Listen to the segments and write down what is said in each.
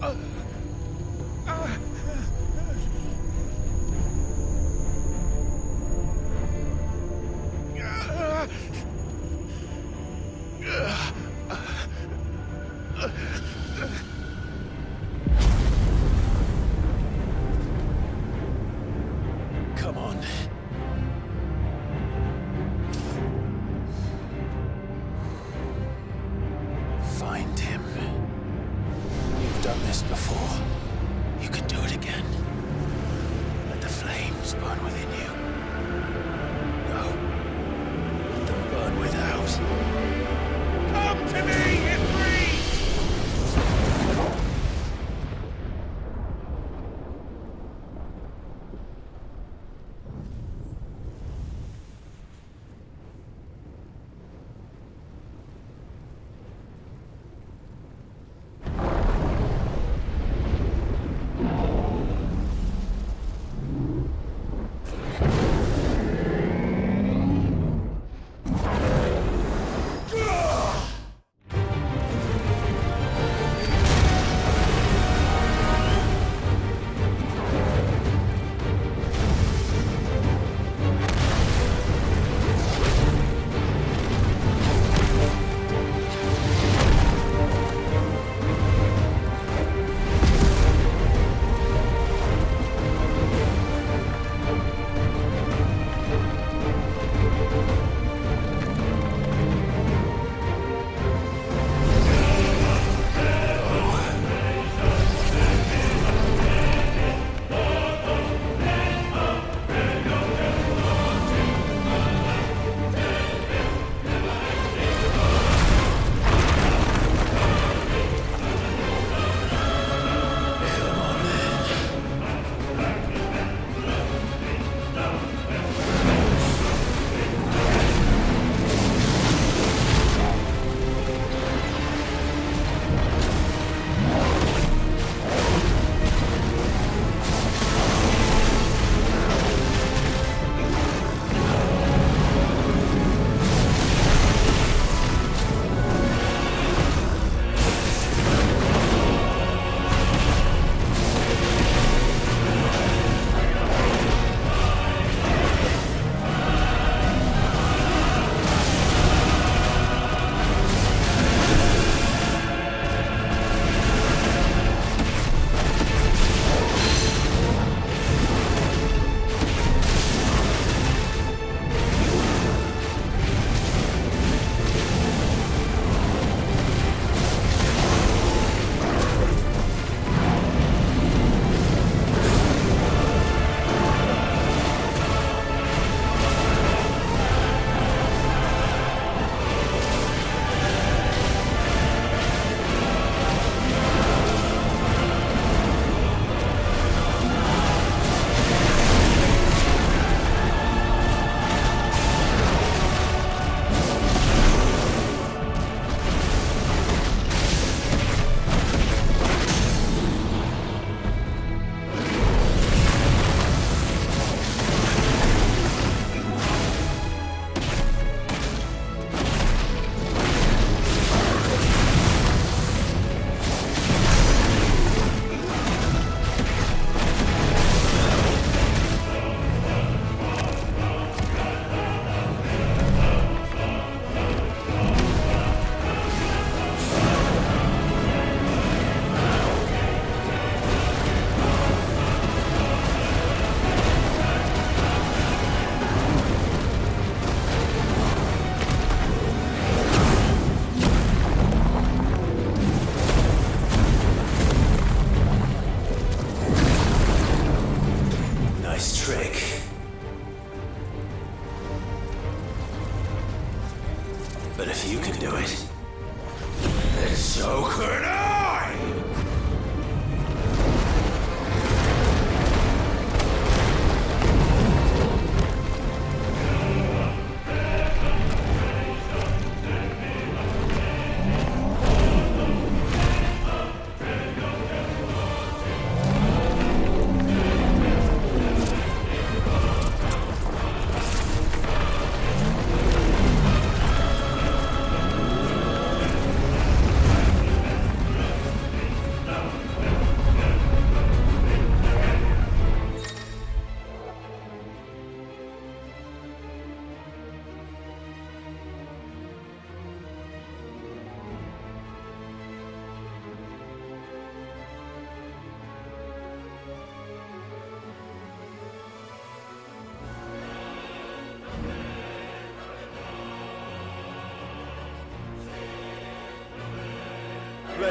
Come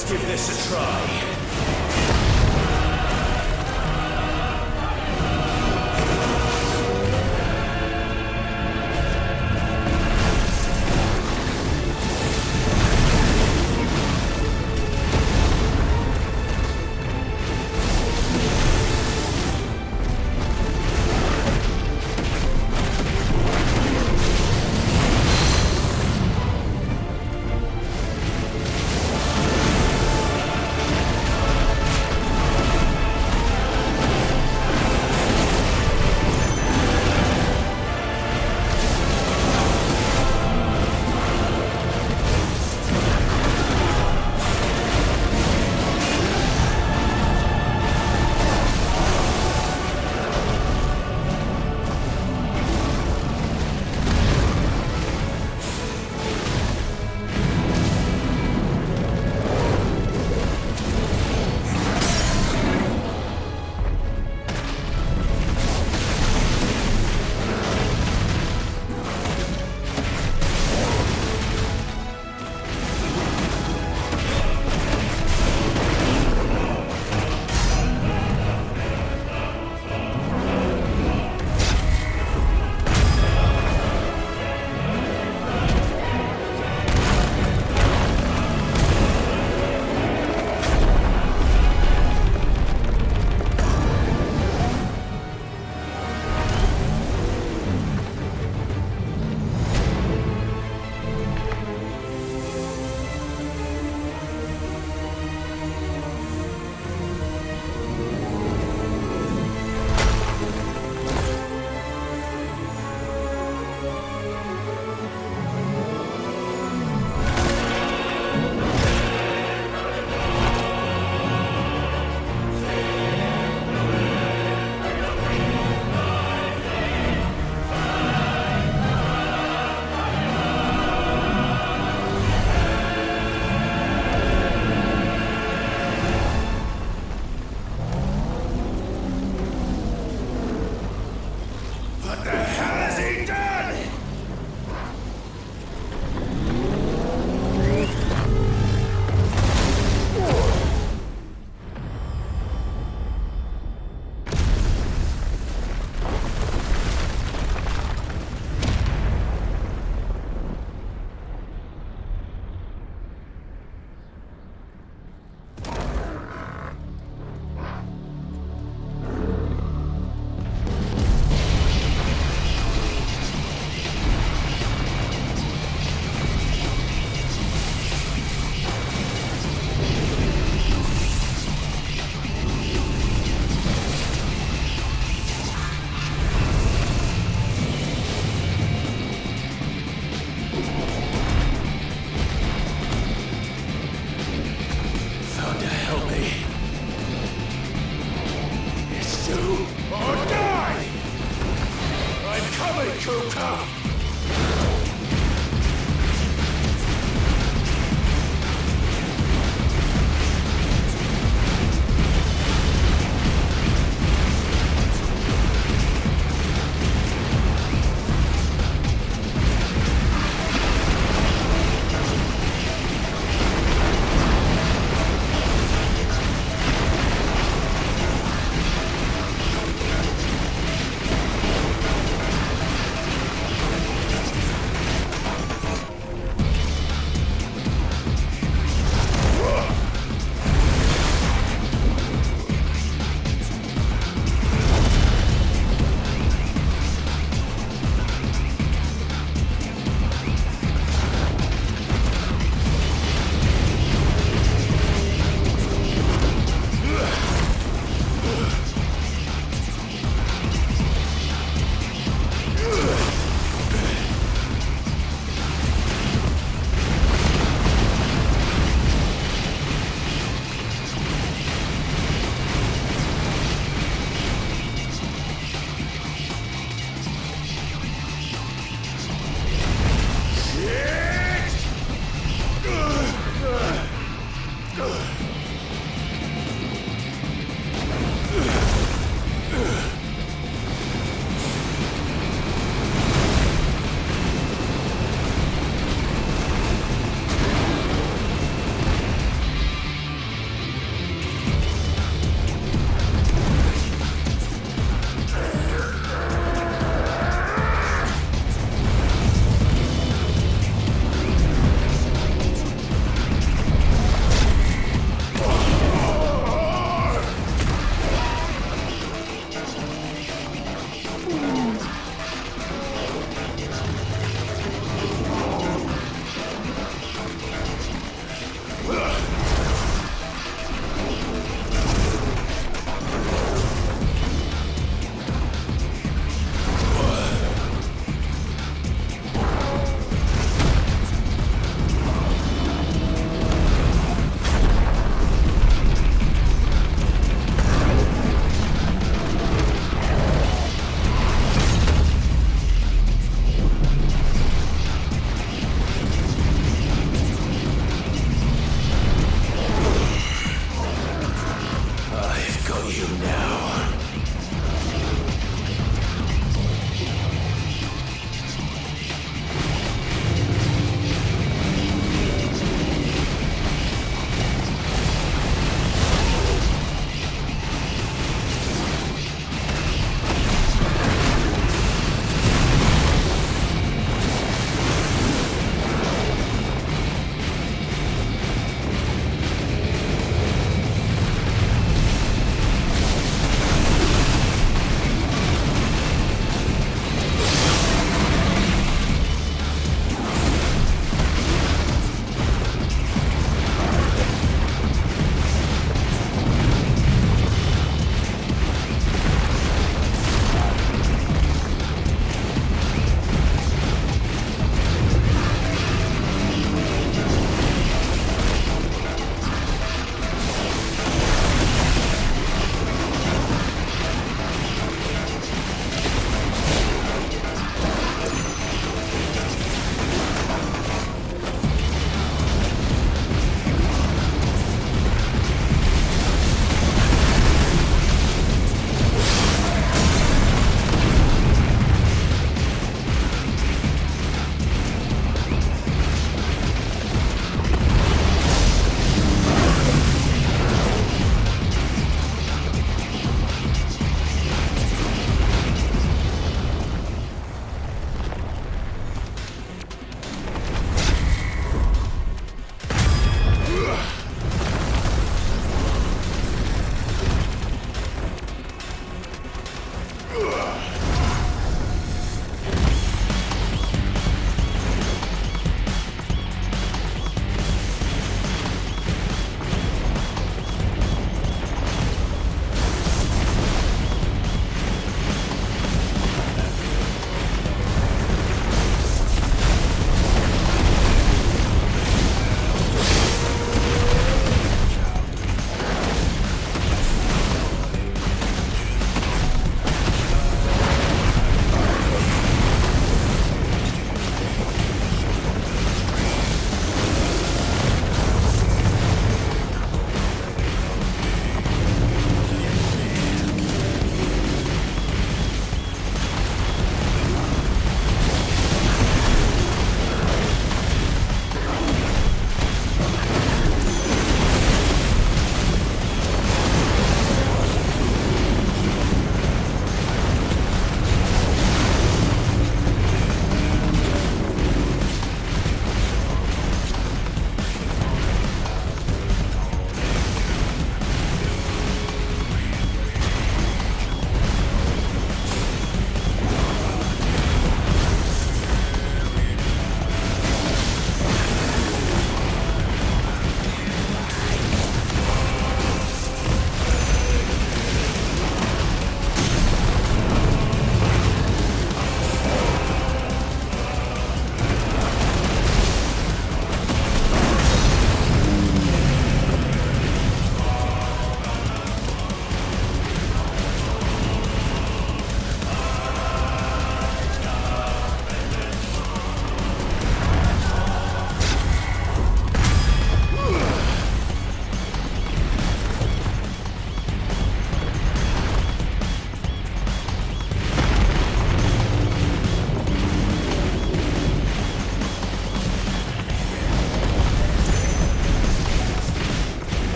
Let's give this a try.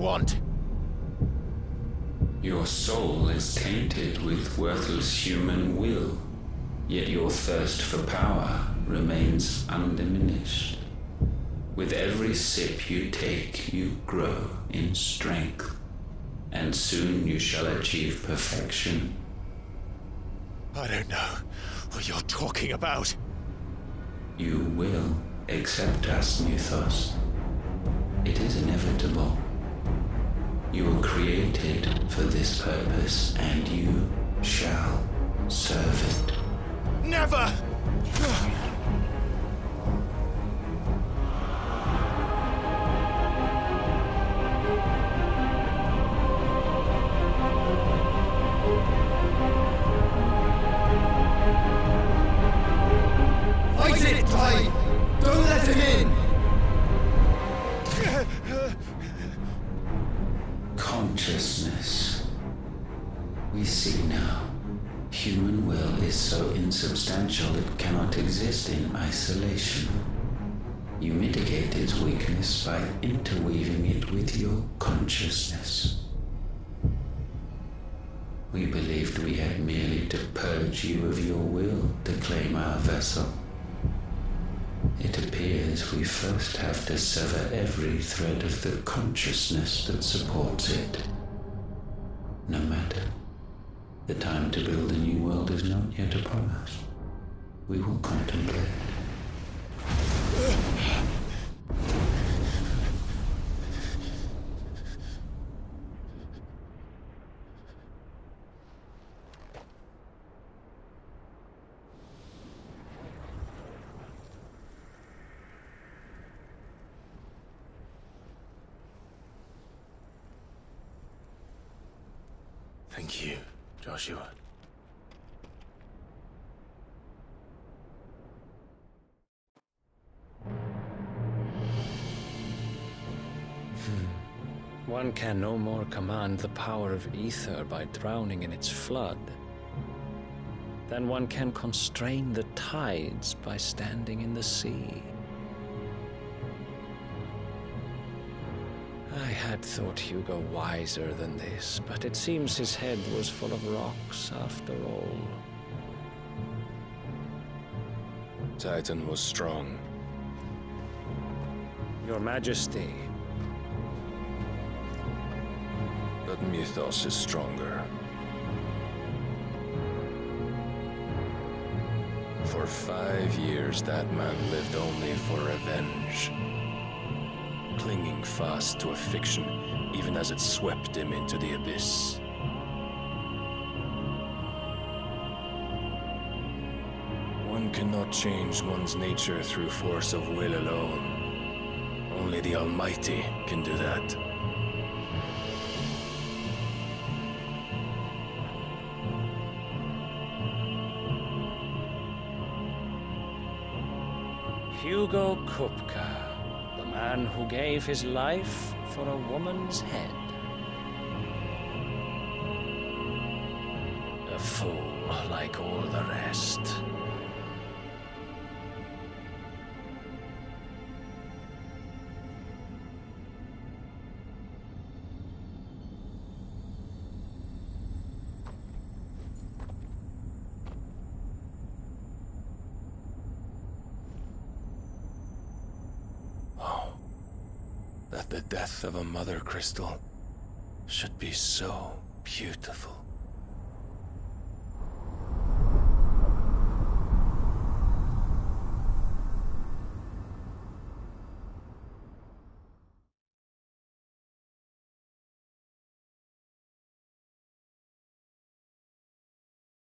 Want? Your soul is tainted with worthless human will, yet your thirst for power remains undiminished. With every sip you take, you grow in strength, and soon you shall achieve perfection. I don't know what you're talking about. You will accept us, Mythos. It is inevitable. You were created for this purpose, and you shall serve it. Never! Isolation. You mitigate its weakness by interweaving it with your consciousness. We believed we had merely to purge you of your will to claim our vessel. It appears we first have to sever every thread of the consciousness that supports it. No matter. The time to build a new world is not yet upon us. We will contemplate. Can no more command the power of ether by drowning in its flood than one can constrain the tides by standing in the sea. I had thought Hugo wiser than this, but it seems his head was full of rocks after all. Titan was strong. Your Majesty, But Mythos is stronger. For five years, that man lived only for revenge. Clinging fast to a fiction, even as it swept him into the abyss. One cannot change one's nature through force of will alone. Only the Almighty can do that. Hugo Kupka, the man who gave his life for a woman's head. A fool like all the rest. Of a mother crystal should be so beautiful.